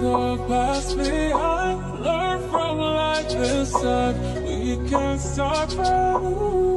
go past me. I learned from life this time. We can't start from.